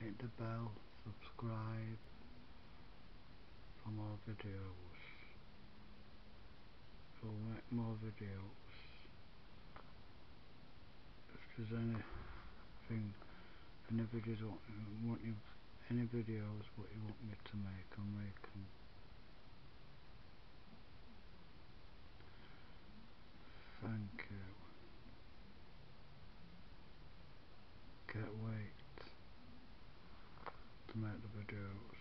hit the bell, subscribe for more videos. We'll make more videos. If there's anything, any videos want, want you, any videos what you want me to make, I'll make them. Thank you. Can't wait out the video.